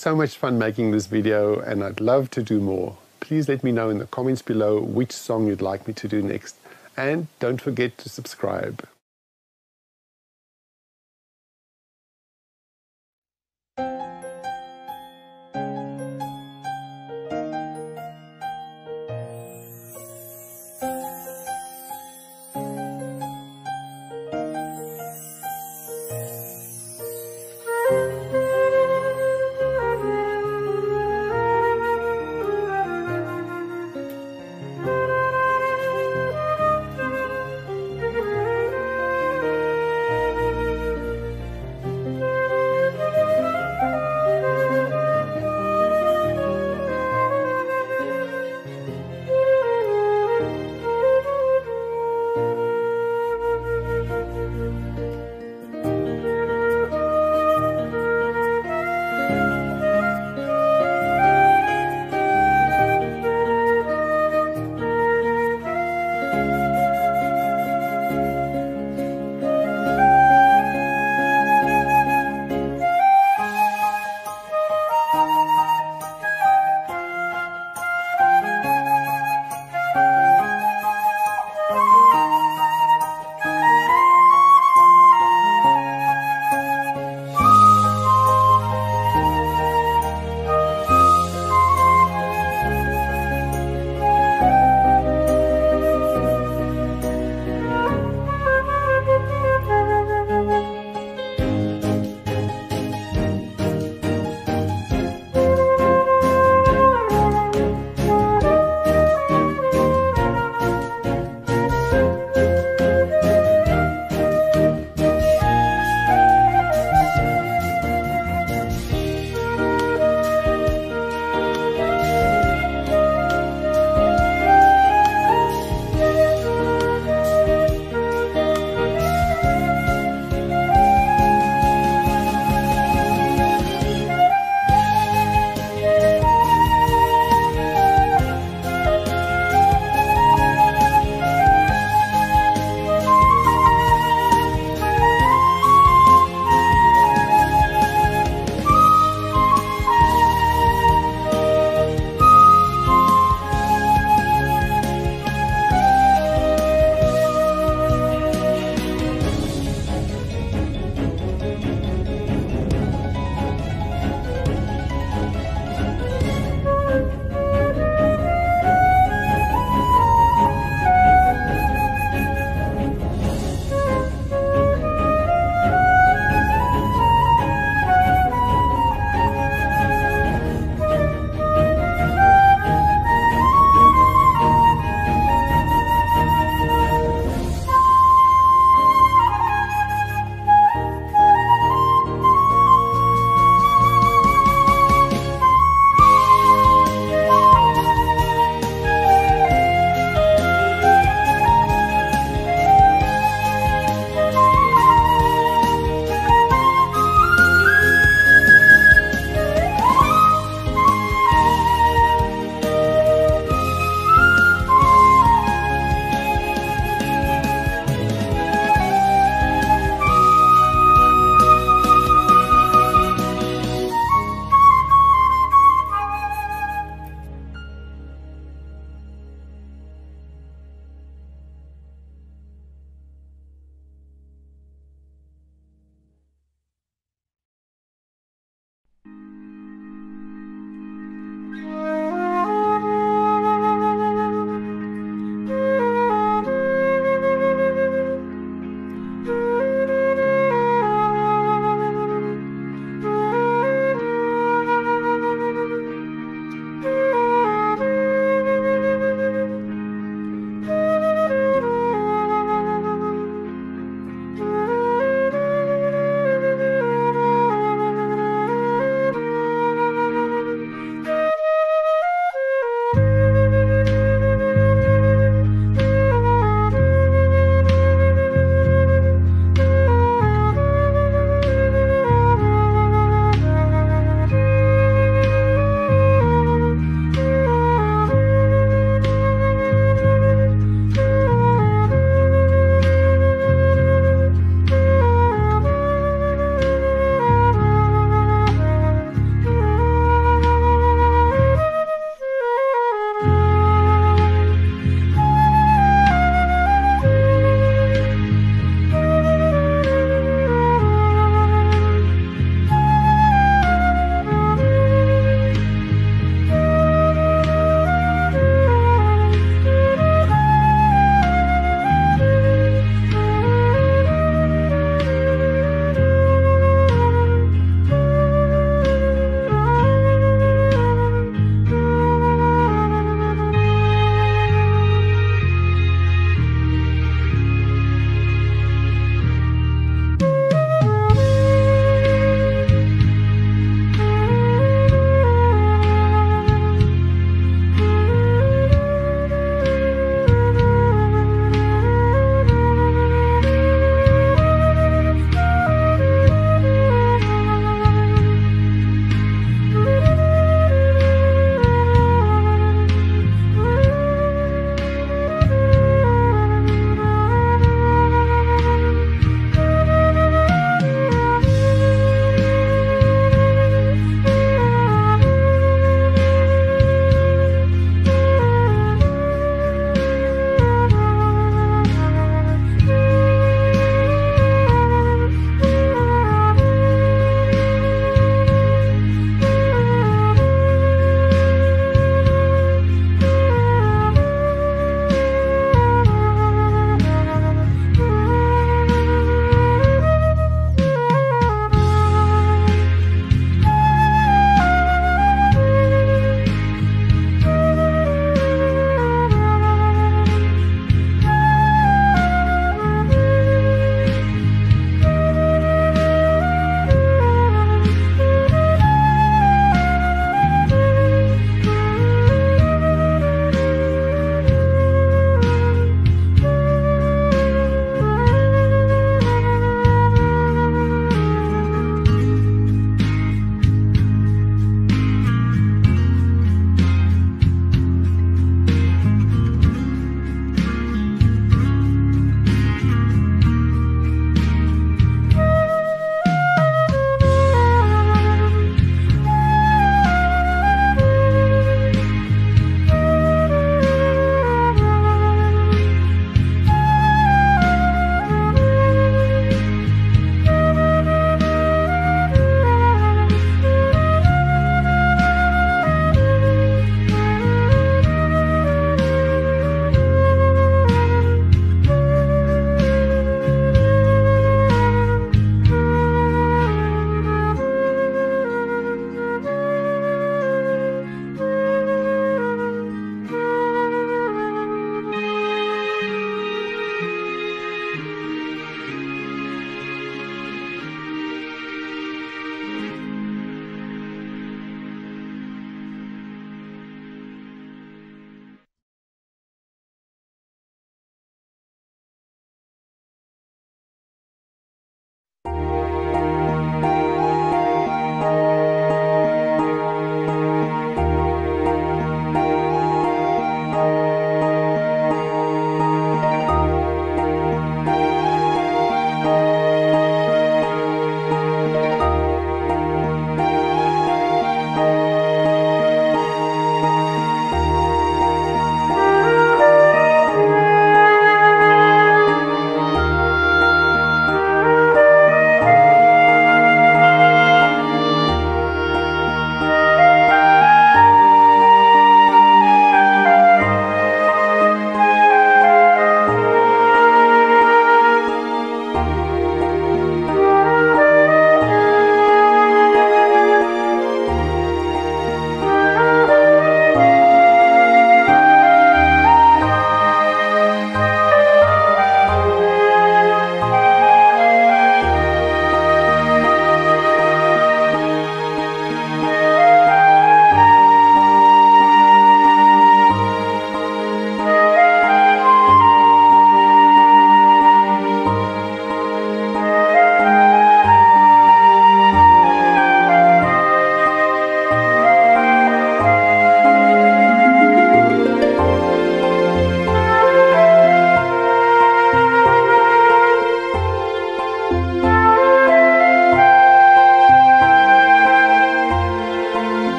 So much fun making this video and I'd love to do more. Please let me know in the comments below which song you'd like me to do next and don't forget to subscribe.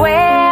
where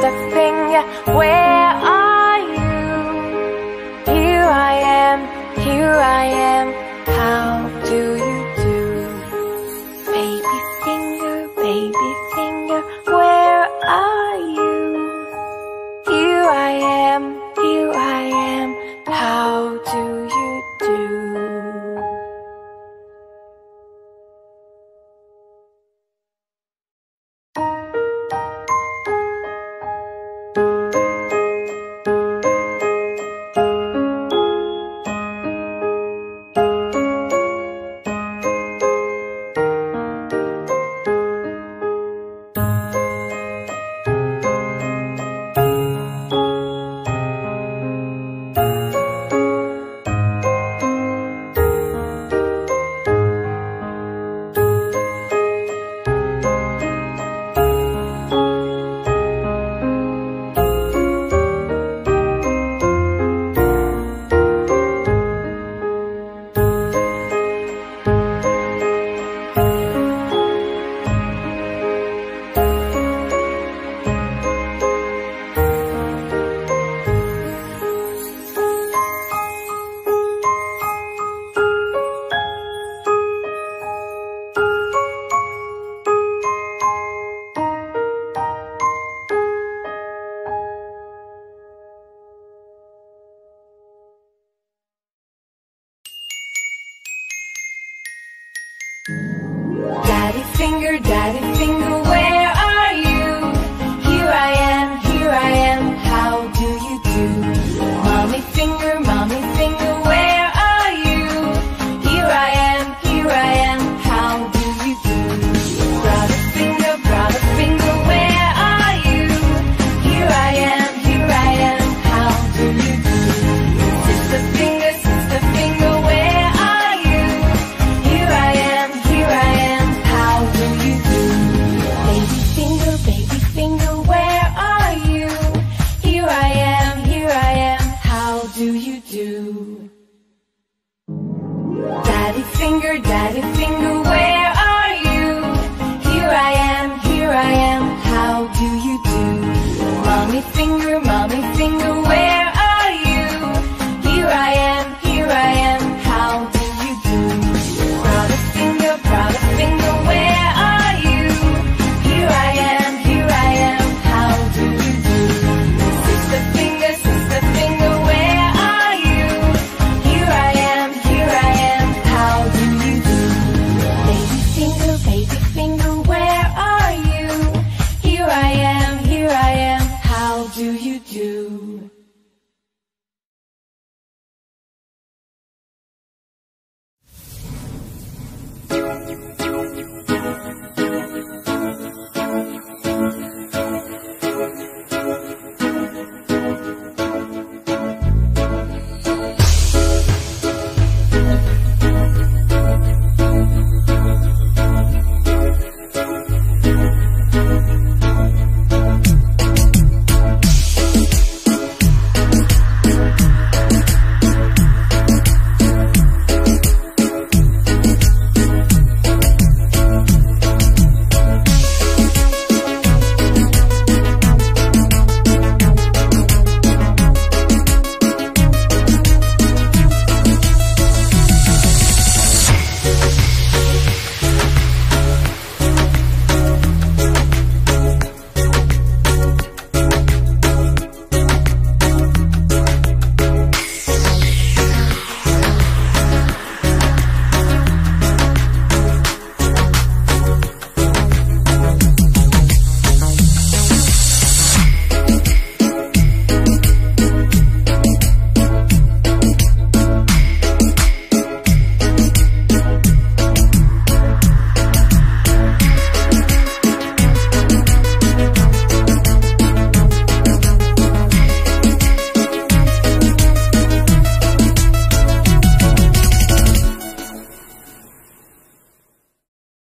the finger where are